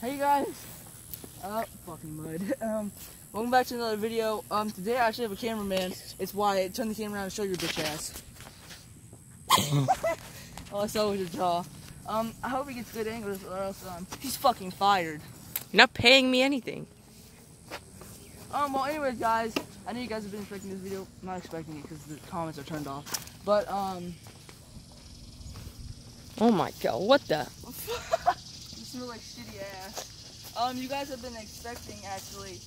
Hey guys. Uh, fucking mud. Um, welcome back to another video. Um, today I actually have a cameraman. It's Wyatt. Turn the camera around and show your bitch ass. oh, I saw your jaw. Um, I hope he gets good angles or else um, he's fucking fired. You're not paying me anything. Um, well, anyways, guys, I know you guys have been expecting this video. I'm not expecting it because the comments are turned off. But, um, Oh my god, what the? you smell like shitty ass. Um, you guys have been expecting, actually,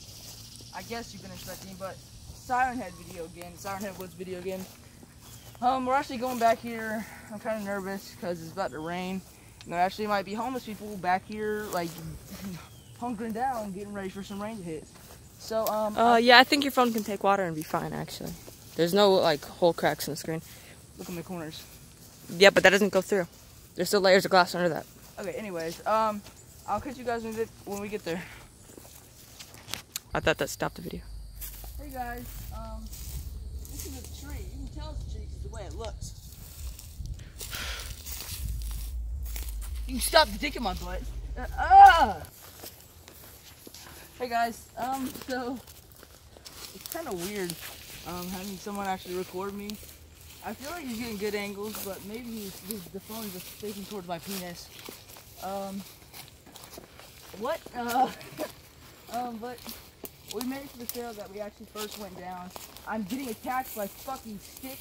I guess you've been expecting, but Siren Head video again, Siren Head Woods video again. Um, we're actually going back here. I'm kind of nervous because it's about to rain. And there actually might be homeless people back here, like, hunkering down, getting ready for some rain to hit. So, um, Uh, yeah, I think your phone can take water and be fine, actually. There's no, like, hole cracks in the screen. look in the corners. Yeah, but that doesn't go through. There's still layers of glass under that. Okay, anyways, um, I'll catch you guys when we get, when we get there. I thought that stopped the video. Hey guys, um, this is a tree. You can tell it's a tree because the way it looks. You can stop the dick in my butt. Uh, ah! Hey guys, um, so it's kind of weird, um, having someone actually record me. I feel like he's getting good angles, but maybe the phone is just facing towards my penis. Um, what? Uh, um, but we made it to the trail that we actually first went down. I'm getting attacked by fucking stick,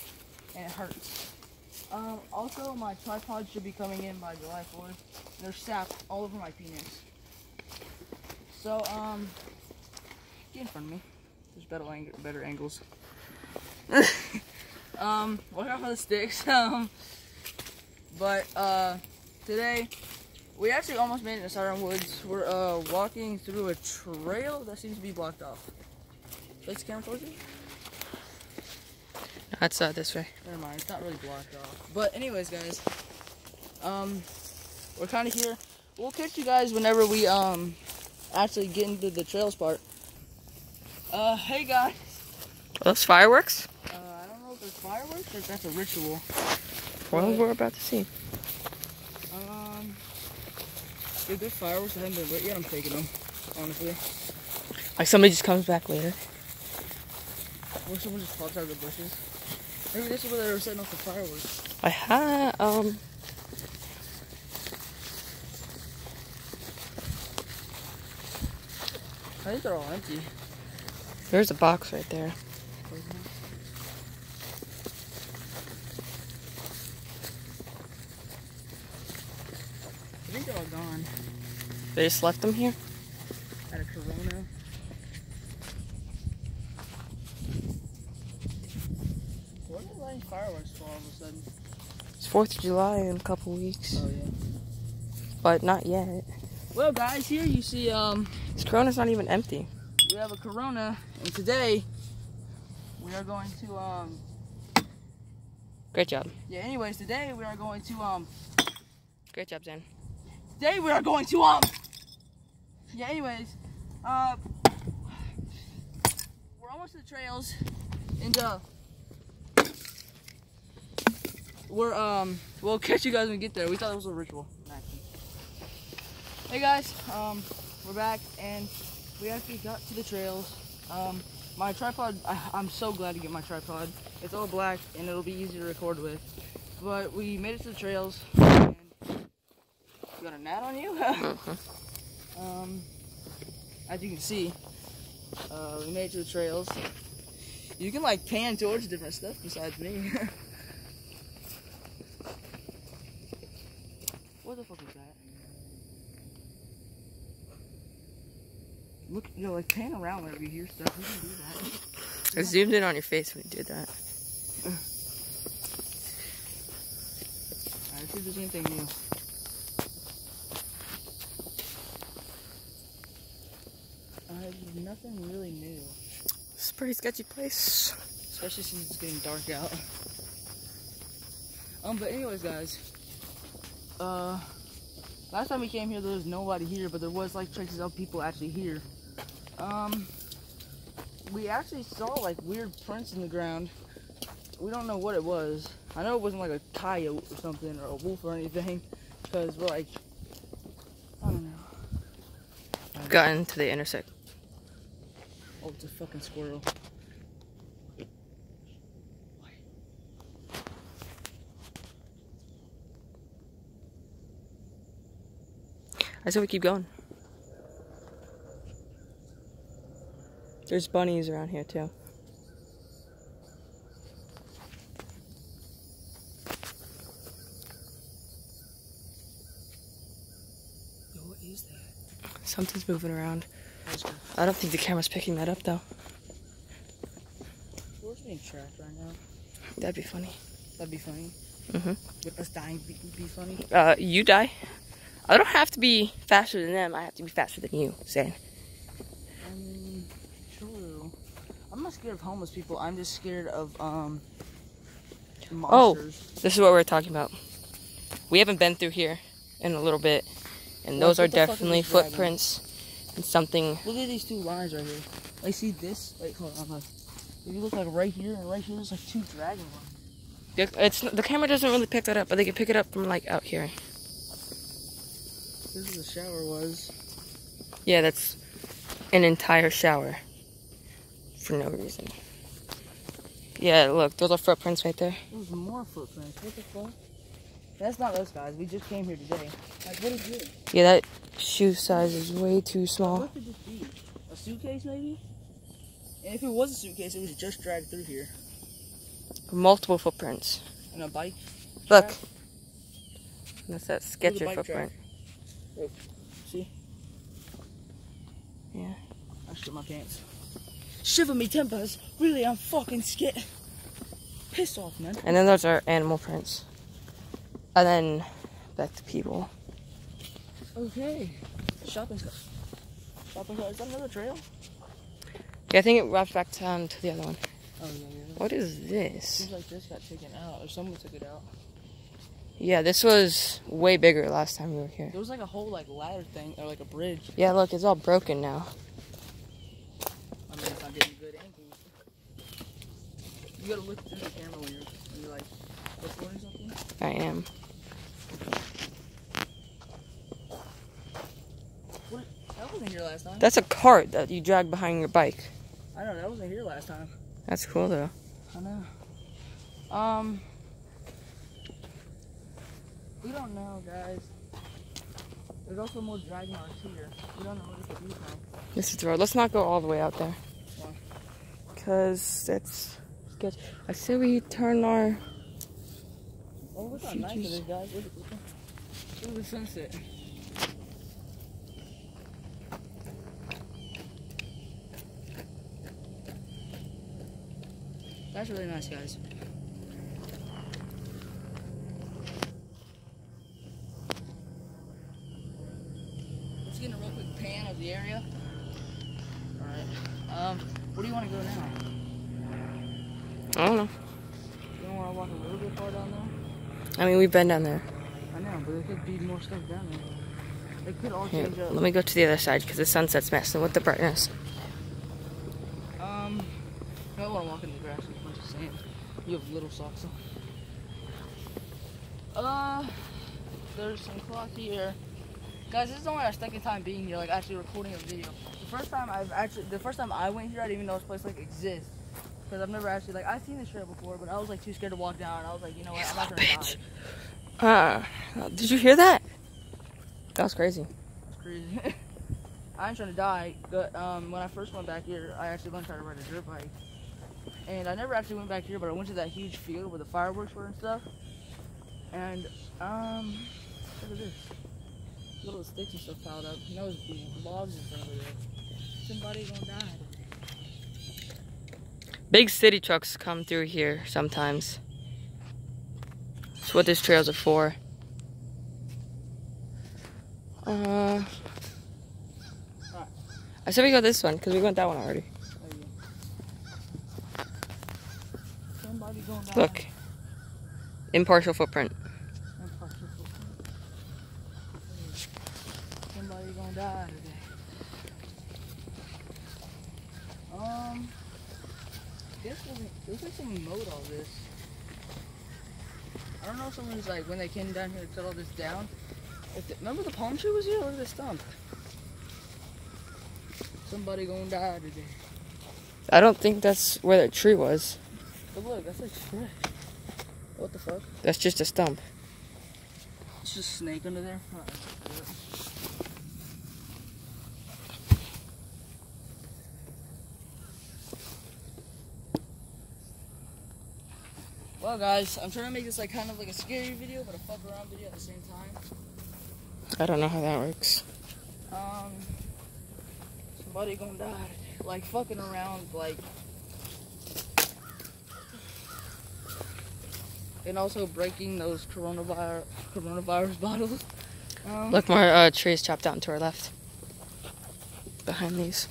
and it hurts. Um, also, my tripod should be coming in by July 4th. There's sap all over my penis. So, um, get in front of me. There's better, ang- better angles. um, watch out for the sticks. Um, but, uh, today, we actually almost made it to Siren Woods. We're uh, walking through a trail that seems to be blocked off. Place the camera towards you? That's uh, this way. Never mind, it's not really blocked off. But anyways, guys, um, we're kind of here. We'll catch you guys whenever we um actually get into the trails part. Uh, hey guys. Are those fireworks? Uh, I don't know if there's fireworks or if that's a ritual. Well, What? we're about to see. Um, if there's fireworks, I haven't been lit yet. I'm taking them, honestly. Like somebody just comes back later. Or someone just pops out of the bushes. Maybe this is where they were setting off the fireworks. I ha um. I think they're all empty. There's a box right there. I think they're all gone. They just left them here. At a Corona. What are lighting fireworks for all of a sudden? It's Fourth of July in a couple weeks, Oh yeah. but not yet. Well, guys, here you see um This Corona's not even empty. we have a Corona, and today we are going to um Great job. yeah. Anyways, today we are going to um Great job, Zen. today we are going to um yeah. Anyways, uh we're almost to the trails, and uh we're um we'll catch you guys when we get there. We thought it was a ritual. Hey guys, um we're back and we actually got to the trails. Um my tripod, I, I'm so glad to get my tripod. It's all black and it'll be easy to record with. But we made it to the trails. And you got a gnat on you? um, as you can see, uh, we made it to the trails. You can like pan towards different stuff besides me. what the fuck was that? Look, you know, like pan around whenever you hear stuff. We can do that. I zoomed in on your face when you did that. Alright, see if there's anything new. Uh, there's nothing really new. It's a pretty sketchy place. Especially since it's getting dark out. Um, but anyways, guys. Uh, last time we came here, there was nobody here, but there was like traces of people actually here. Um, we actually saw like weird prints in the ground. We don't know what it was. I know it wasn't like a coyote or something or a wolf or anything, because we're like, I don't know. gotten to the intersect. Oh, it's a fucking squirrel. I said we keep going. There's bunnies around here too. What is that? Something's moving around. I don't think the camera's picking that up though. Squirrel's being tracked right now. That'd be funny. That'd be funny. Mhm. Would us dying be, be funny? Uh, you die. I don't have to be faster than them. I have to be faster than you, Zane. Mean, true. I'm not scared of homeless people. I'm just scared of um Oh. This is what we're talking about. We haven't been through here in a little bit, and those are what is definitely footprints and something. Look at these two lines right here. I see this. Wait, hold on. If you look like right here and right here, there's like two dragon lines. It's the camera doesn't really pick that up, but they can pick it up from like out here. This is the shower was. Yeah, that's an entire shower for no reason. Yeah, look, those are footprints right there. There's more footprints. What the fuck? That's not us guys. We just came here today. Like, what is this? Yeah, that shoe size is way too small. What could this be? A suitcase, maybe? And if it was a suitcase, it was just dragged through here. Multiple footprints. And a bike. Look. That's that Sketcher footprint. Look. See? Yeah. I shit my pants. Shiver me timbers. Really, I'm fucking scared. Piss off, man. And then those are animal prints. And then back to people. Okay. Shopping cart. Shopping cart. Is that another trail? Yeah, I think it wraps back down to the other one. Oh, yeah, yeah. What is this? Seems like this got taken out, or someone took it out. Yeah, this was way bigger last time we were here. There was like a whole like ladder thing, or like a bridge. Yeah, look, it's all broken now. I mean, it's not getting good angles. You gotta look through the camera when you're, when you're like recording something. I am. What? That wasn't here last time. That's a cart that you drag behind your bike. I know that wasn't here last time. That's cool though. I know. Um, we don't know, guys. There's also more dragon marks here. We don't know what it could be from. This is the road. Let's not go all the way out there. Why? Cause that's sketch. I say we turn our. Oh, look how nice it Features. guys. Look at, look at, look at the sunset. That's really nice, guys. Let's get a real quick pan of the area. Alright. Um, where do you want to go now? I don't know. You don't want to walk a little bit far down there? I mean, we've been down there. I know, but there could be more stuff down there. It could all Here, change up. let me go to the other side because the sunset's messing with the brightness. Um, I don't want to walk in the grass with a bunch of sand. You have little socks on. Uh, there's some cloth here. Guys, this is only our second time being here, like actually recording a video. The first time I've actually, the first time I went here, I didn't even know this place like exists. Because I've never actually, like, I've seen this trail before, but I was like too scared to walk down. I was like, you know what, I'm not gonna Bitch. die. Uh, did you hear that? That was crazy. It's crazy. I ain't trying to die, but um, when I first went back here, I actually learned how to ride a dirt bike. And I never actually went back here, but I went to that huge field where the fireworks were and stuff. And um, look at this. Little sticks and stuff piled up. And those logs in front of it. Somebody gonna die. Big city trucks come through here sometimes. That's what these trails are for. Uh, I said we go this one because we went that one already. There you go. Somebody gonna die. Look, impartial footprint. And park your foot. Somebody gonna die today. Um, this wasn't, Looks like someone mowed all this. I don't know if someone's like when they came down here to cut all this down. The, remember the palm tree was here? Look at this stump. Somebody gonna die today. I don't think that's where that tree was. But look, that's like fresh. What the fuck? That's just a stump. It's just a snake under there. Well guys, I'm trying to make this like kind of like a scary video, but a fuck around video at the same time. I don't know how that works. Um, somebody gonna die. Like fucking around, like. And also breaking those coronavirus coronavirus bottles. Um, Look, more uh, trees chopped down to our left. Behind these.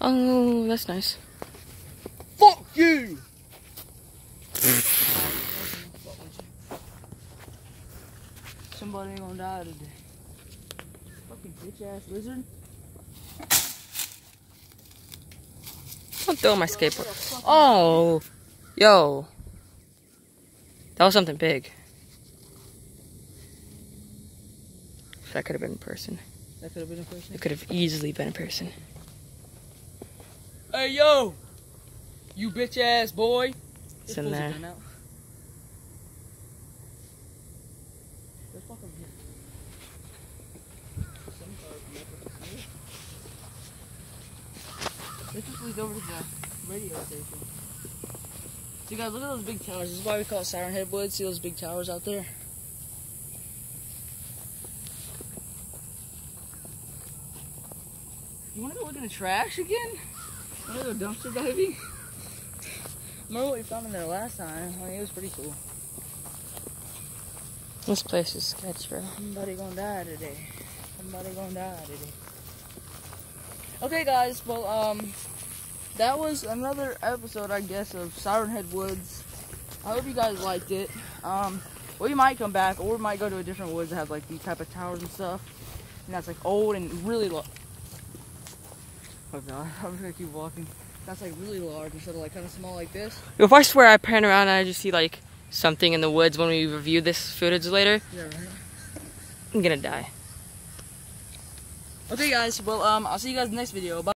Oh, that's nice. Fuck you! Somebody gonna die today. Fucking bitch ass lizard. Don't throw my skateboard. Oh, yo. That was something big. That could have been a person. That could have been a person. It could have easily been a person. Hey yo! You bitch ass boy! It's in there. gun out. There's fucking here. Some car from up This just leads over to the radio station. So guys, look at those big towers. This is why we call it Siren Head Woods. See those big towers out there? You wanna go look in the trash again? Wanna go dumpster diving? Remember what we found in there last time? I mean, it was pretty cool. This place is sketch, bro. Somebody gonna die today. Somebody gonna die today. Okay, guys. Well, um, that was another episode, I guess, of Siren Head Woods. I hope you guys liked it. Um, we might come back, or we might go to a different woods that have like these type of towers and stuff, and that's like old and really low. Oh god, I'm just gonna keep walking. That's like really large instead of like kind of small like this. If I swear I pan around and I just see like something in the woods when we review this footage later, Yeah, right. I'm gonna die. Okay, guys. Well, um, I'll see you guys in the next video. Bye.